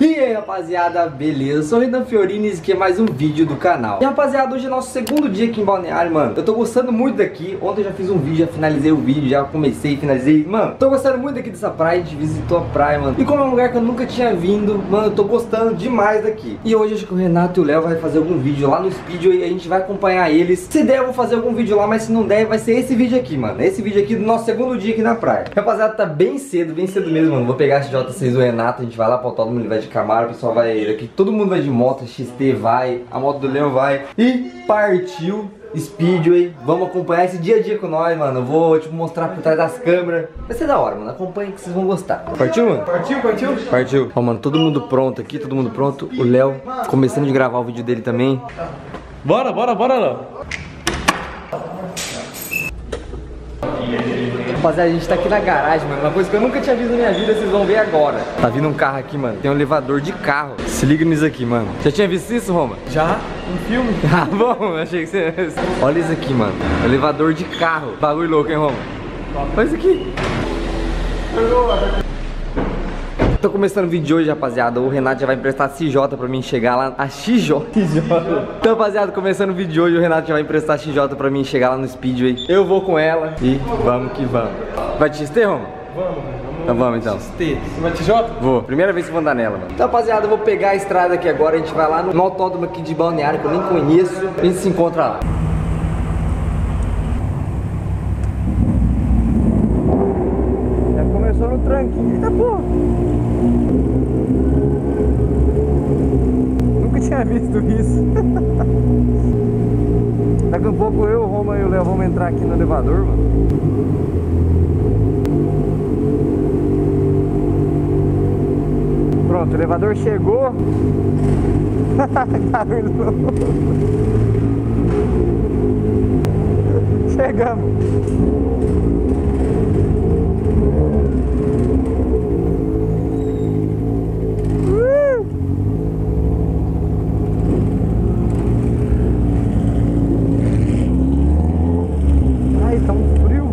E aí rapaziada, beleza? Sou o Renan Fiorini e esse é mais um vídeo do canal. E rapaziada, hoje é nosso segundo dia aqui em Balneário, mano. Eu tô gostando muito daqui. Ontem eu já fiz um vídeo, já finalizei o vídeo, já comecei, finalizei. Mano, tô gostando muito daqui dessa praia, a gente visitou a praia, mano. E como é um lugar que eu nunca tinha vindo, mano, eu tô gostando demais daqui. E hoje acho que o Renato e o Léo vai fazer algum vídeo lá no Speedway a gente vai acompanhar eles. Se der eu vou fazer algum vídeo lá, mas se não der vai ser esse vídeo aqui, mano. Esse vídeo aqui do nosso segundo dia aqui na praia. Rapaziada, tá bem cedo, bem cedo mesmo, mano. Vou pegar esse J6 do Renato, a gente vai lá pro autódromo, ele vai de Camaro, o pessoal vai daqui, todo mundo vai de moto, XT vai, a moto do Leão vai e partiu Speedway, vamos acompanhar esse dia a dia com nós, mano. Eu vou tipo mostrar por trás das câmeras. Vai ser da hora, mano. Acompanhe que vocês vão gostar. Partiu, mano? Partiu, partiu? Partiu. Ó, mano, todo mundo pronto aqui, todo mundo pronto. O Léo começando de gravar o vídeo dele também. Bora, bora, bora, Léo. Rapaziada, a gente tá aqui na garagem, mano. Uma coisa que eu nunca tinha visto na minha vida, vocês vão ver agora. Tá vindo um carro aqui, mano. Tem um elevador de carro. Se liga nisso aqui, mano. Já tinha visto isso, Roma? Já? Um filme? Ah, bom, eu achei que você. Olha isso aqui, mano. Elevador de carro. Bagulho louco, hein, Roma? Olha isso aqui. Tô começando o vídeo de hoje, rapaziada. O Renato já vai emprestar a CJ pra mim chegar lá. A XJ. Então, rapaziada, começando o vídeo de hoje, o Renato já vai emprestar a XJ pra mim chegar lá no Speedway. Eu vou com ela e vamos que vamos. Vai te XT, Roma? Vamos, vamos. Então vamos então. XT. Você vai TJ? Vou. Primeira vez que vou andar nela, mano. Então, rapaziada, eu vou pegar a estrada aqui agora. A gente vai lá no, no autódromo aqui de Balneário, que eu nem conheço. A gente se encontra lá. Já começou no tranquinho. Eita porra. Nunca tinha visto isso. Daqui a pouco eu, o Roma e o Léo vamos entrar aqui no elevador, mano. Pronto, o elevador chegou. Chegamos. Uh! Ai, tá um frio.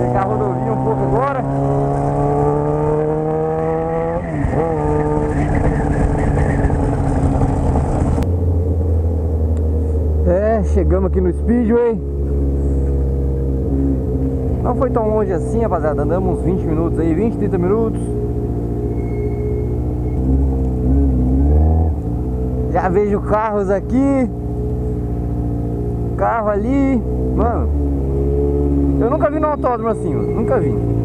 Pegar a rodovia um pouco agora. É, chegamos aqui no Speedway. Não foi tão longe assim, rapaziada. Andamos uns 20 minutos aí, 20, 30 minutos. Já vejo carros aqui. Carro ali. Mano, eu nunca vi no autódromo assim, mano. Nunca vi.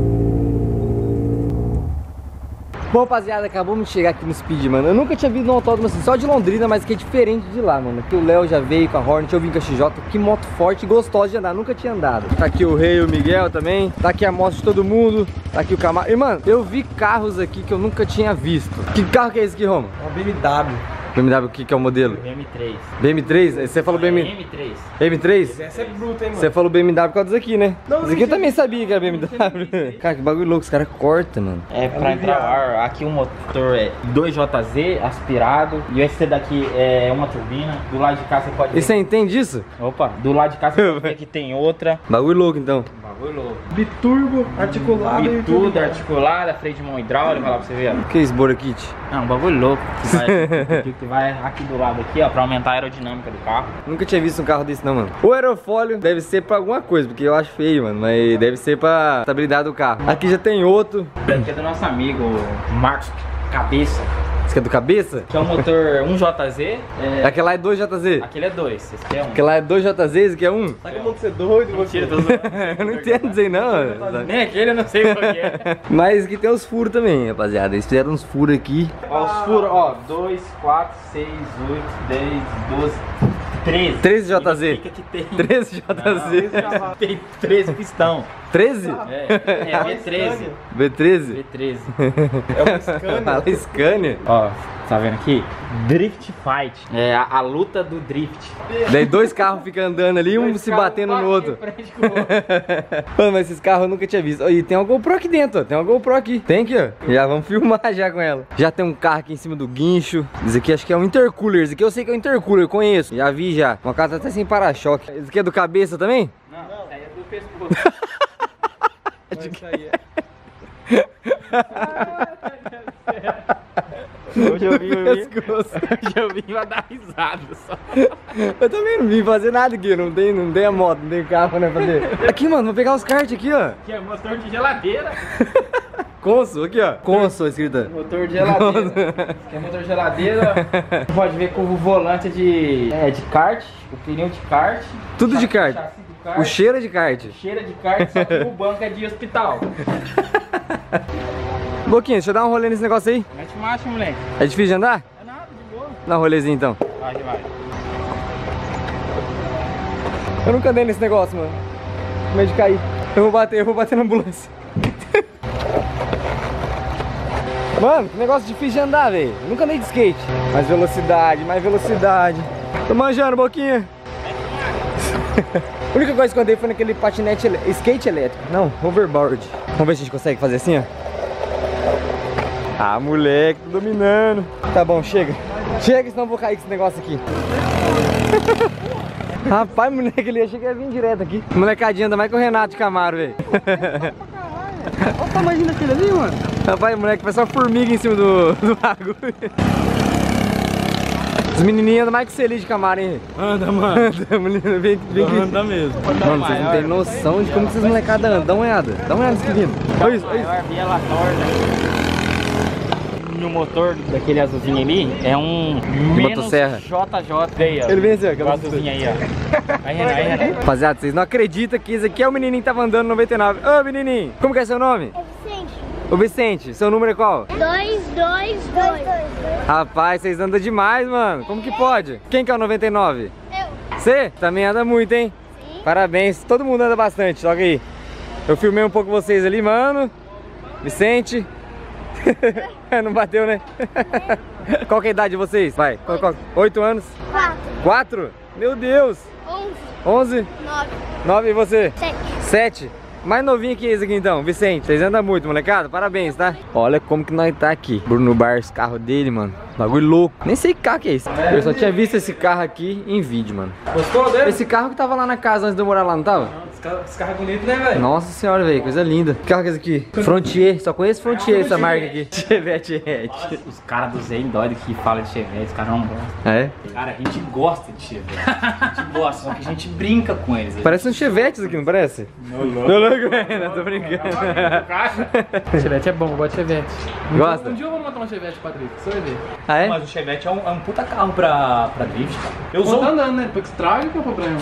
Bom, rapaziada, acabamos de chegar aqui no Speed, mano. Eu nunca tinha visto no autódromo assim, só de Londrina, mas que é diferente de lá, mano. Aqui o Léo já veio com a Hornet, eu vim com a XJ. Que moto forte e gostosa de andar, nunca tinha andado. Tá aqui o Rei o Miguel também. Tá aqui a moto de todo mundo. Tá aqui o Camaro. E, mano, eu vi carros aqui que eu nunca tinha visto. Que carro que é esse aqui, Roma? Uma BMW. BMW, o que, que é o modelo? M3. BM3? Você falou BM... M3. M3? Essa é bruta, hein, mano? Você falou BMW por causa disso aqui, né? Não, Isso aqui eu não também sabia que era BMW. Cara, que bagulho louco, os caras cortam, mano. É pra entrar ar. Aqui o motor é 2JZ aspirado. E esse daqui é uma turbina. Do lado de cá você pode E você entende isso? Opa, do lado de cá você pode ver que tem outra. Bagulho louco, então. Bagulho louco. Biturbo, articulado E e tudo articulada, freio de mão hidráulica, lá pra você ver. O que é isso, Bora Kit? É um bagulho louco. Que vai, que vai aqui do lado aqui, ó, pra aumentar a aerodinâmica do carro. Nunca tinha visto um carro desse não, mano. O aerofólio deve ser pra alguma coisa, porque eu acho feio, mano. Mas deve ser pra estabilidade do carro. Aqui já tem outro. Esse aqui é do nosso amigo Marcos Cabeça. Esse aqui é do cabeça? Que é um motor 1JZ. É, Aquele lá é 2JZ. aquele é 2, esse aqui é 1. Aquele lá é 2JZ, esse aqui é 1. Sabe como você é doido, você? Mentira, eu não entendo dizer não. Nem aquele eu não sei qual que é. Mas aqui tem os furos também, rapaziada. Eles fizeram uns furos aqui. Ó, os furos, ó, 2, 4, 6, 8, 10, 12, 13. 13 JZ. Tem. 13 JZ. Tem 13 pistão. 13? É, é V13. B13? V13. É uma Scania. Fala Scania. Ó, Tá vendo aqui? Drift Fight. É a, a luta do drift. Daí dois carros ficam andando ali, um se batendo no outro. Mano, mas esses carros eu nunca tinha visto. E tem uma GoPro aqui dentro, ó. Tem uma GoPro aqui. Tem aqui, ó. Já vamos filmar já com ela. Já tem um carro aqui em cima do guincho. Isso aqui acho que é um intercooler. Isso aqui eu sei que é um intercooler, eu conheço. Já vi já. Uma casa até sem para-choque. Isso aqui é do cabeça também? Não, isso aí é do pescoço. Isso aí é. Hoje eu vim, eu vim, Pescoço. hoje eu vim pra dar risada só. Eu também não vim fazer nada aqui. Não tem, não tem a moto, não tem carro, né? Fazer. Aqui, mano, vou pegar os kart aqui, ó. Aqui é motor de geladeira. Consul, aqui, ó. Consul escrita. Motor de geladeira. Aqui é motor de geladeira. Pode ver com o volante de, é, de kart, o pneu de kart. Tudo de kart. do kart. O cheiro é de kart. Cheira de kart, só que o banco é de hospital. Boquinha, deixa eu dar um rolê nesse negócio aí. Mete marcha, moleque. É difícil de andar? É nada, de boa. Dá um rolezinho então. Vai, vai. Eu nunca andei nesse negócio, mano. Com medo de cair. Eu vou bater, eu vou bater na ambulância. Mano, que negócio difícil de andar, velho. Nunca andei de skate. Mais velocidade, mais velocidade. Tô manjando, Boquinha. A única coisa que eu andei foi naquele patinete, skate elétrico. Não, hoverboard. Vamos ver se a gente consegue fazer assim, ó. Ah, moleque, tô dominando. Tá bom, chega. Chega, senão eu vou cair com esse negócio aqui. Rapaz, moleque, ele achei que ia vir direto aqui. Molecadinha anda mais que o Renato de Camaro, velho. Olha o tamanho daquele ali, mano. Rapaz, moleque, parece uma formiga em cima do, do bagulho. Os menininhos andam mais que o Celi de Camaro, hein? Anda, mano. Anda, menino, vem, vem aqui. Anda mesmo. Mano, vocês não têm noção de como que essas molecadas andam. Dá uma olhada. Dá uma olhada nesse menino. Olha isso, olha isso. No motor daquele azulzinho ali é um motosserra. JJ. Aí, ó. Ele vem assim, ó. O aquela- azulzinho aí, ó. Aí, Renan, aí, Renan. Rapaziada, vocês não acreditam que esse aqui é o menininho que tava andando no 99. Ô, menininho, como que é seu nome? É Vicente. Ô, Vicente, seu número é qual? Dois, dois, dois. Rapaz, vocês andam demais, mano. Como que pode? Quem que é o 99? Eu. Você também anda muito, hein? Sim. Parabéns, todo mundo anda bastante, logo aí. Eu filmei um pouco vocês ali, mano. Vicente. Não bateu, né? Qual que é a idade de vocês? Vai, qual, qual? 8 anos? Quatro. 4? Meu Deus! Onze. 11? Nove. 9 e você? Sete. 7? Mais novinho que esse aqui então, Vicente. Vocês andam muito, molecada. Parabéns, tá? Olha como que nós tá aqui. Bruno Bar, esse carro dele, mano. Bagulho louco. Nem sei que carro que é esse. Eu só tinha visto esse carro aqui em vídeo, mano. Gostou dele? Esse carro que tava lá na casa antes de eu morar lá, não tava? Carro, esse carro é bonito, né, velho? Nossa senhora, velho, coisa linda. Que carro é esse aqui? Frontier, só conheço Frontier essa marca aqui. Chevette Red. Os caras do Zen doido que falam de Chevette, os caras não gostam. É? Cara, a gente gosta de Chevette. A gente gosta, só que a gente brinca com eles. Parece um Chevette isso aqui, não parece? Não louco, ainda tô brincando. Chevette é bom, eu gosto de Chevette. Gosta? Um dia eu vou montar uma Chevette pra drift, você vai ver. Ah, é? Mas o Chevette é um, é um puta carro pra, pra drift, cara. Eu, Eu sou, tô andando, né? Depois que estraga, que é o problema.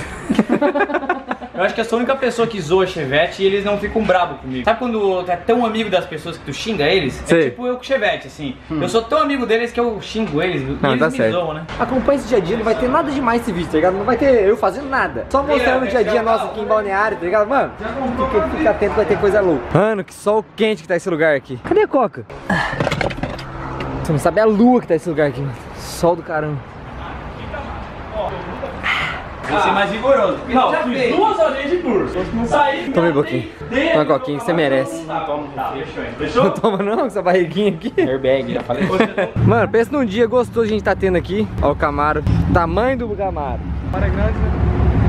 Eu acho que eu sou a única pessoa que zoa Chevette e eles não ficam bravos comigo. Sabe quando tu é tão amigo das pessoas que tu xinga eles? Sei. É tipo eu com Chevette, assim. Eu sou tão amigo deles que eu xingo eles e Não, eles tá me certo. zoam, né? Acompanha esse dia a dia, não vai ter nada demais esse vídeo, tá ligado? Não vai ter eu fazendo nada. Só mostrando o dia a dia nosso aqui em Balneário, tá ligado? Mano, fica, fica atento, vai ter coisa louca. Mano, que sol quente que tá esse lugar aqui. Cadê a Coca? Você não sabe a lua que tá esse lugar aqui, mano. Sol do caramba. Vou ser mais rigoroso. Não, fiz duas horinhas de curso. Não saí. Toma aí, Boquinha. Toma Coquinha, que você merece. Tá, toma, tá, fechou, hein? Não Fechou? toma não, com essa barriguinha aqui. Airbag, já falei. Mano, pensa num dia gostoso que a gente tá tendo aqui. Ó o Camaro. Tamanho do Camaro. Para grande, né?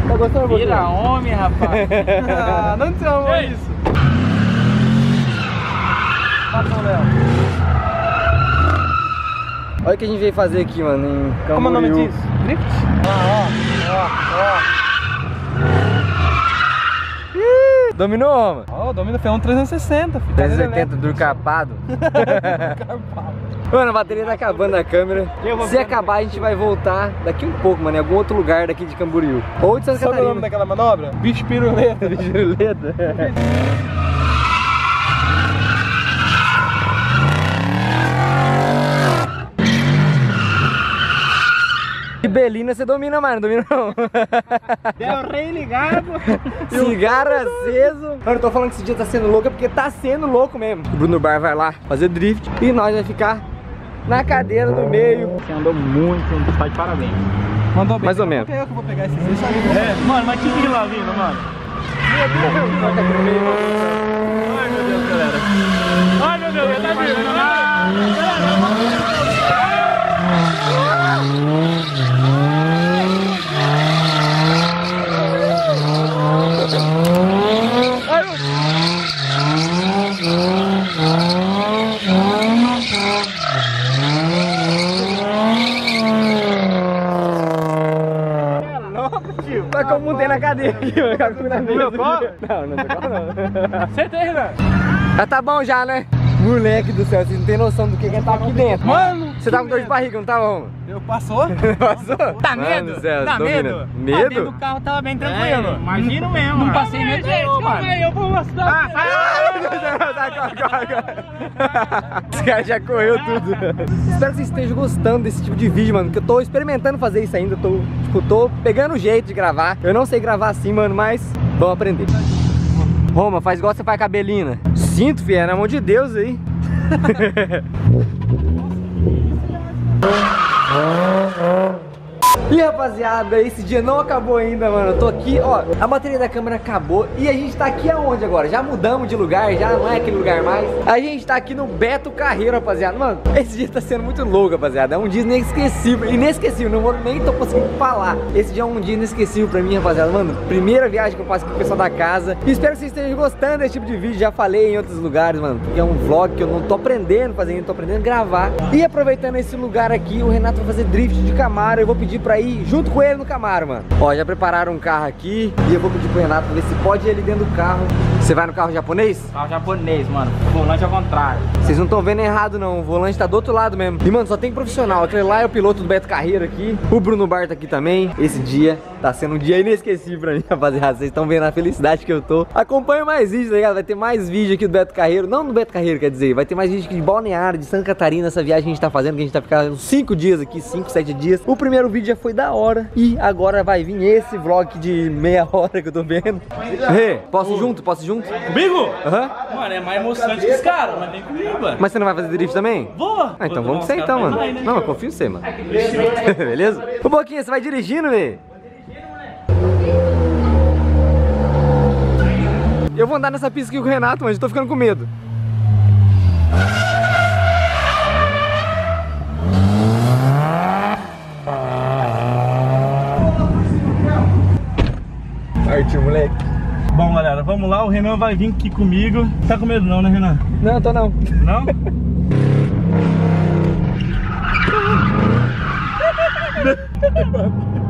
Tá gostando, Boquinha? Vira homem, rapaz. Ah, não te amo É isso. Olha o que a gente veio fazer aqui, mano, em Camboriú. Como é o nome disso? Drift? Dominou, mano. Ó, o domínio foi um 360, filho. Tá 380 durcapado. Mano, a bateria tá acabando na câmera. Se acabar, a gente vai voltar daqui um pouco, mano, em algum outro lugar daqui de Camboriú. Ou de Santa Sabe o nome Catarina. daquela manobra? Bicho piruleta. Juruleta. E Belina você domina mais, não domina não. Del Rey ligado. Cigarro aceso. Mano, eu tô falando que esse dia tá sendo louco é porque tá sendo louco mesmo. O Bruno Bar vai lá fazer drift e nós vai ficar na cadeira no meio. Você andou muito, tá de parabéns. Mandou bem. Mais ou menos. Eu que vou pegar esse? É, mano, mas que que lá vindo, mano? Ai, meu Deus, galera. Ai, meu Deus, tá vindo. Ah, Mas como não tem na aqui, na mesa. Não, não não. Certeza. Já tá bom já, né? Moleque do céu, vocês não tem noção do que que tá aqui dentro. Mano, Você tá com dor de barriga, não tá bom? eu passou? Passou? Mano medo? do céu, Dá domina. medo? Medo? Dentro do carro tava bem tranquilo. imagino mesmo. Não passei medo não, mano. eu vou mostrar. Esse cara já correu tudo. Espero que vocês estejam gostando desse tipo de vídeo, mano. Que eu tô experimentando fazer isso ainda. Tô, tipo, tô pegando o jeito de gravar. Eu não sei gravar assim, mano, mas vamos aprender. Roma, faz igual você faz com a Belina. Sinto, filha, na mão de Deus aí. E rapaziada, esse dia não acabou ainda, mano. Eu tô aqui, ó, a bateria da câmera acabou e a gente tá aqui aonde agora? Já mudamos de lugar, já não é aquele lugar mais. A gente tá aqui no Beto Carreiro, rapaziada. Mano, esse dia tá sendo muito louco, rapaziada. É um dia inesquecível, inesquecível, não vou nem tô conseguindo falar. Esse dia é um dia inesquecível pra mim, rapaziada. Mano, primeira viagem que eu faço com o pessoal da casa. Espero que vocês estejam gostando desse tipo de vídeo. Já falei em outros lugares, mano, porque é um vlog que eu não tô aprendendo ainda tô aprendendo a gravar. E aproveitando esse lugar aqui, o Renato vai fazer drift de Camaro. Eu vou pedir pra ir junto com ele no Camaro, mano. Ó, já prepararam um carro aqui e eu vou pedir pro Renato ver se pode ir ele dentro do carro. Você vai no carro japonês? Carro japonês, mano. Volante ao contrário. Vocês não estão vendo errado não, o volante tá do outro lado mesmo. E mano, só tem profissional. Aquele lá é o piloto do Beto Carreiro aqui. O Bruno Bar tá aqui também. Esse dia tá sendo um dia inesquecível pra mim, rapaziada. Vocês estão vendo a felicidade que eu tô. Acompanha mais vídeos, tá ligado? Vai ter mais vídeo aqui do Beto Carreiro. Não do Beto Carreiro, quer dizer. Vai ter mais vídeo aqui de Balneário, de Santa Catarina. Essa viagem que a gente tá fazendo, que a gente tá ficando uns 5 dias aqui, 5, 7 dias. O primeiro vídeo já foi da hora. E agora vai vir esse vlog de meia hora que eu tô vendo. Rê, posso ir junto? Posso ir junto? Comigo? Aham. Mano, é mais emocionante que os caras, mas vem comigo, mano. Mas você não vai fazer drift também? Vou! Ah, então vamos com você então, mano. Não, eu confio em você, mano. Beleza? Ô, Boquinha, você vai dirigindo, velho? Eu vou andar nessa pista aqui com o Renato, mas eu tô ficando com medo. Partiu, moleque. Bom, galera, vamos lá. O Renan vai vir aqui comigo. Tá com medo não, né, Renan? Não, tô não. Não?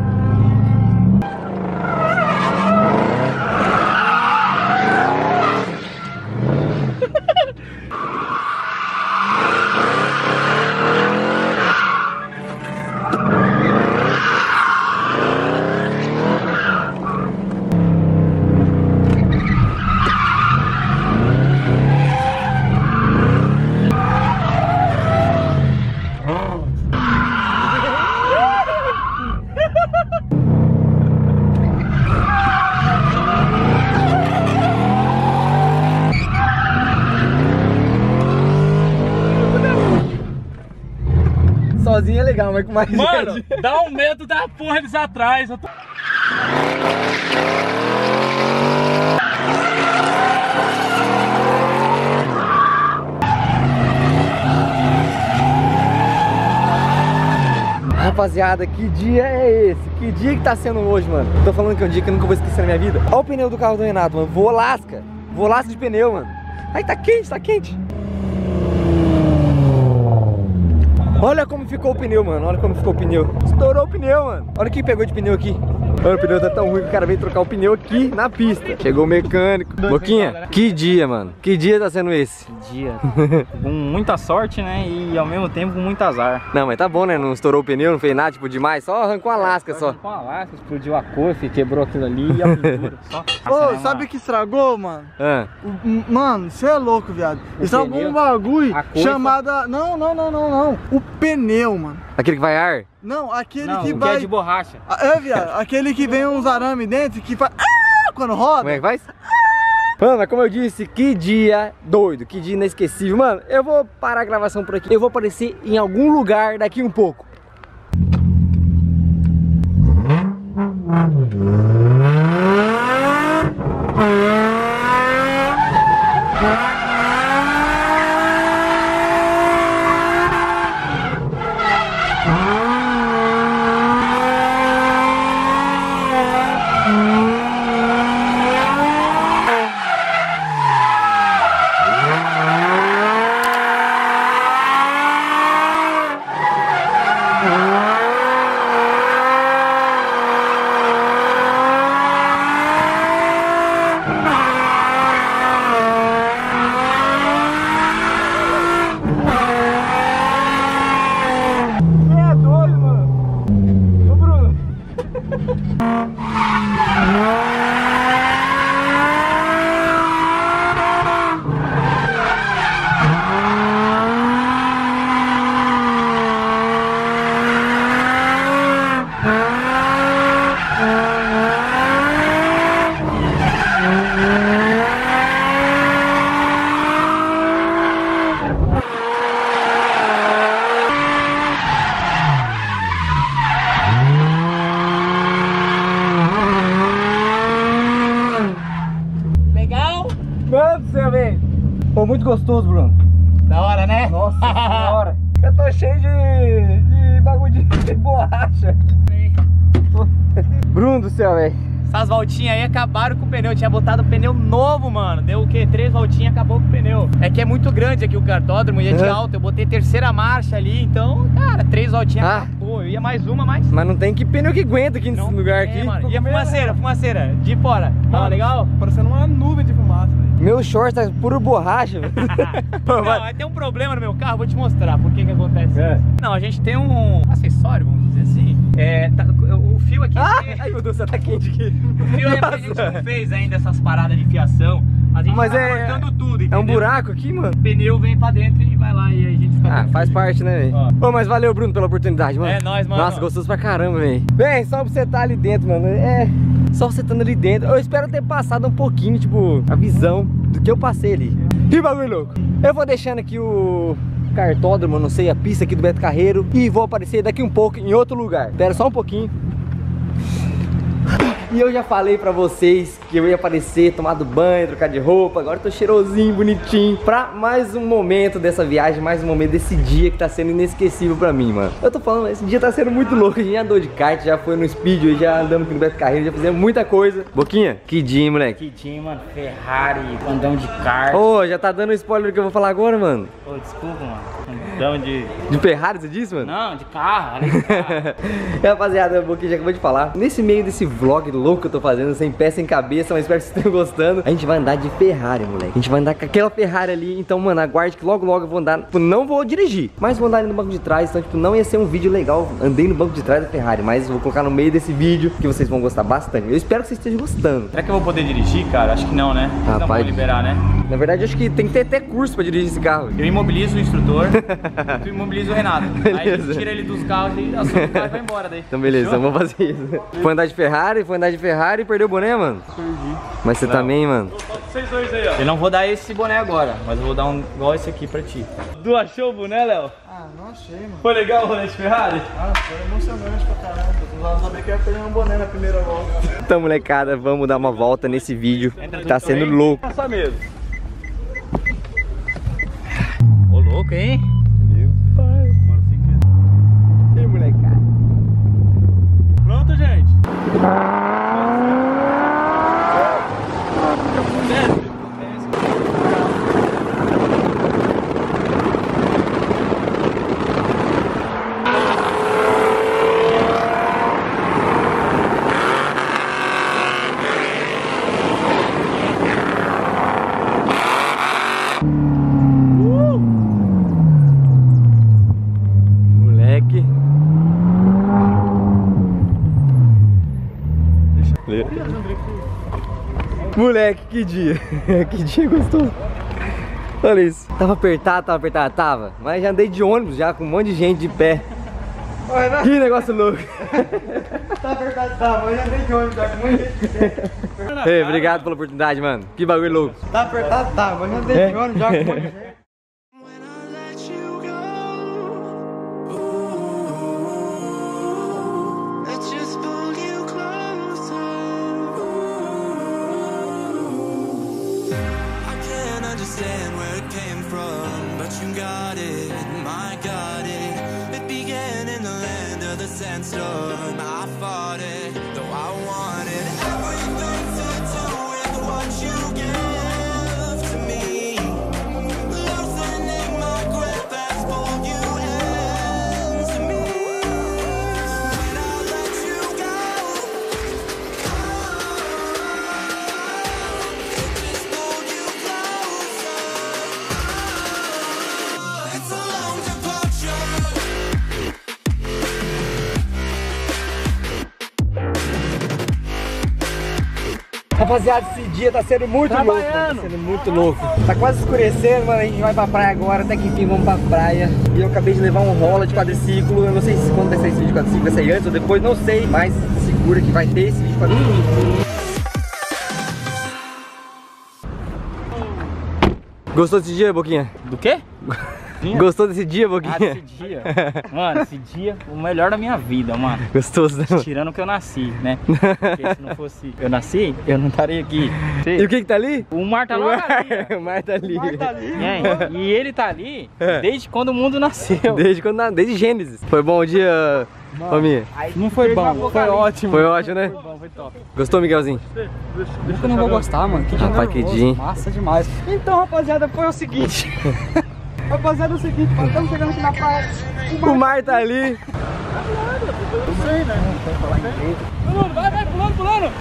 Sozinho é legal, mas com mais Mano, gente. dá um medo da porra eles atrás. Eu tô... Rapaziada, que dia é esse? Que dia que tá sendo hoje, mano? Tô falando que é um dia que eu nunca vou esquecer na minha vida. Olha o pneu do carro do Renato, mano. Vou lasca. Vou lasca de pneu, mano. Ai, tá quente, tá quente. Olha como ficou o pneu, mano. Olha como ficou o pneu. Estourou o pneu, mano. Olha quem pegou de pneu aqui. Olha, o pneu tá tão ruim que o cara veio trocar o pneu aqui na pista. Chegou o mecânico. Boquinha, que dia, mano. Que dia tá sendo esse? Dia. com muita sorte, né? E ao mesmo tempo com muito azar. Não, mas tá bom, né? Não estourou o pneu, não fez nada, tipo, demais. Só arrancou a lasca só. Com a lasca, explodiu a coifa, quebrou aquilo ali e a pintura. Só. Ô, sabe o que estragou, mano? Ah. O- Mano, você é louco, viado. Estragou pneu? um bagulho A coisa? chamado. Não, não, não, não, não. O pneu, mano. Aquele que vai ar? Não, aquele Não, que o que vai. é de borracha. Ah, É, viado. Aquele que vem uns arame dentro que faz. Ah! Quando roda. Como é que faz? Mano, como eu disse, que dia doido, que dia inesquecível. Mano, eu vou parar a gravação por aqui. Eu vou aparecer em algum lugar daqui um pouco. É doido, mano. Ô, Bruno. Legal? Mano do céu, velho. Pô, muito gostoso, Bruno. Da hora, né? Nossa senhora. Eu tô cheio de, de bagulho de, de borracha. Bruno do céu, velho. Essas voltinhas aí acabaram com o pneu. Eu tinha botado pneu novo, mano. Deu o quê? Três voltinhas, acabou com o pneu. É que é muito grande aqui o cartódromo e é de Uhum. alta. Eu botei terceira marcha ali, então, cara, três voltinhas Ah. acabou. Eu ia mais uma, mas. Mas não tem que pneu que aguenta aqui nesse lugar é, aqui. Mano. E a fumaceira, fumaceira, de fora. Tava legal? Parecendo uma nuvem de fumaça, velho. Meu short tá puro borracha, velho. Não, aí tem um problema no meu carro, vou te mostrar por que que acontece É. isso. Não, a gente tem um acessório, vamos dizer assim. É, tá- fio aqui. Ah! Ai, meu Deus, você tá quente aqui. O fio é porque a gente não fez ainda essas paradas de fiação. A gente Mas tá é- cortando tudo, É entendeu? um buraco aqui, mano. O pneu vem pra dentro e vai lá e aí a gente fica. Ah, faz parte, né, velho? Mas valeu, Bruno, pela oportunidade, mano. É nóis, mano. Nossa, gostoso pra caramba, velho. Bem, só pra você estar ali dentro, mano. É. Só você estando ali dentro. Eu espero ter passado um pouquinho, tipo, a visão do que eu passei ali. Que bagulho louco. Eu vou deixando aqui o cartódromo, não sei, a pista aqui do Beto Carreiro. E vou aparecer daqui um pouco em outro lugar. Espera só um pouquinho. E eu já falei pra vocês que eu ia aparecer, tomar do banho, trocar de roupa. Agora eu tô cheirosinho, bonitinho. Pra mais um momento dessa viagem, mais um momento desse dia que tá sendo inesquecível pra mim, mano. Eu tô falando, esse dia tá sendo muito louco. A gente já andou de kart, já foi no speed, já andamos aqui no Beto Carreiro, já fizemos muita coisa. Boquinha, que dia, hein, moleque. Kitinho, mano, Ferrari, andão de kart. Ô, já tá dando spoiler do que eu vou falar agora, mano. Ô, desculpa, mano. Andão de. De Ferrari, você disse, mano? Não, de carro, de carro. Rapaziada, o Boquinha já acabou de falar. Nesse meio desse vlog louco que eu tô fazendo, sem pé, sem cabeça, mas espero que vocês estejam gostando. A gente vai andar de Ferrari, moleque. A gente vai andar com aquela Ferrari ali. Então, mano, aguarde que logo, logo eu vou andar. Tipo, não vou dirigir, mas vou andar ali no banco de trás. Então, tipo, não ia ser um vídeo legal. Andei no banco de trás da Ferrari, mas vou colocar no meio desse vídeo que vocês vão gostar bastante. Eu espero que vocês estejam gostando. Será que eu vou poder dirigir, cara? Acho que não, né? Eles não vão Rapaz. liberar, né? Na verdade, acho que tem que ter até curso pra dirigir esse carro. Eu imobilizo o instrutor, tu imobiliza o Renato. Aí Beleza. gente tira ele dos carros e assume o carro e vai embora daí. Então, beleza, Fechou? vamos fazer isso. Foi andar de Ferrari, foi andar de Ferrari e perdeu o boné, mano? Perdi. Mas você também, mano? Eu não vou dar esse boné agora, mas eu vou dar um igual esse aqui pra ti. Tu achou o boné, Léo? Ah, não achei, mano. Foi legal o rolê de Ferrari? Ah, foi emocionante pra caramba. Eu não sabia que ia perder um boné na primeira volta. Então, molecada, vamos dar uma volta nesse vídeo. Tá sendo louco. Passa mesmo. Ô louco, hein? Meu pai. E molecada. Pronto, gente? Moleque. Moleque, que dia. que dia gostoso. Olha isso. Tava apertado, tava apertado, tava. Mas já andei de ônibus já com um monte de gente de pé. Que negócio louco. Tá verdade, tá, mas eu andei de ônibus já com muita gente. Ei, obrigado pela oportunidade, mano. Que bagulho louco. Tá apertado, tá, mas eu andei de ônibus já com muita gente. the sandstorm. I fought it, though I wanted Rapaziada, esse dia tá sendo muito louco. Tá sendo muito louco. Tá quase escurecendo, mano. A gente vai pra praia agora. Até que enfim, vamos pra praia. E eu acabei de levar um rola de quadriciclo. Eu não sei se quando vai sair esse vídeo de quadriciclo. Vai sair antes ou depois, não sei. Mas segura que vai ter esse vídeo de quadriciclo. Gostou desse dia, Boquinha? Do quê? Gostou desse dia, Ah, Boquinha? desse dia. Mano, esse dia, o melhor da minha vida, mano. Gostoso, né? mano? Tirando que eu nasci, né? Porque se não fosse eu nasci, eu não estaria aqui. E o que que tá ali? O mar tá logo ali. O mar tá ali. Hein? E ele tá ali É. desde quando o mundo nasceu. Desde quando desde Gênesis. Foi bom o dia, família. Não foi bom, foi ótimo. Foi ótimo, né? Foi bom, foi top. Gostou, Miguelzinho? Eu não vou gostar, mano. Que dia Rapaz, que dia? Massa demais. Então, rapaziada, foi o seguinte. rapaziada, é o seguinte, nós estamos chegando aqui na praia. O mar tá ali. Pulando, vai, vai, pulando, pulando.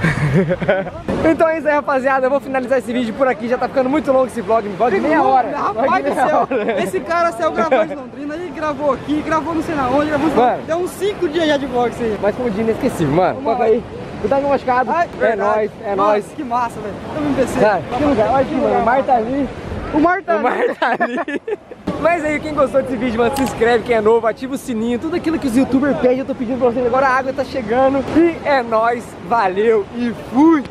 Então é isso aí, rapaziada. Eu vou finalizar esse vídeo por aqui. Já tá ficando muito longo esse vlog. Vlog de meia hora. Rapaz Vlog de do céu, hora. esse cara saiu gravando em Londrina, ele gravou aqui, gravou não sei na onde, gravou Mano. Deu uns 5 dias já de vlog isso aí. Mas foi um dia inesquecível, mano. Foca aí. Cuidado com o machucado. Ai, É verdade. nóis, é Mano, nóis. Que massa, velho. Eu me empecei. Cara, que lugar. Olha aqui, mano. O mar tá ali. O mar tá O mar tá ali. Mas aí, quem gostou desse vídeo, mano, se inscreve, quem é novo, ativa o sininho, tudo aquilo que os youtubers pedem, eu tô pedindo pra vocês agora, a água tá chegando. E é nóis, valeu e fui!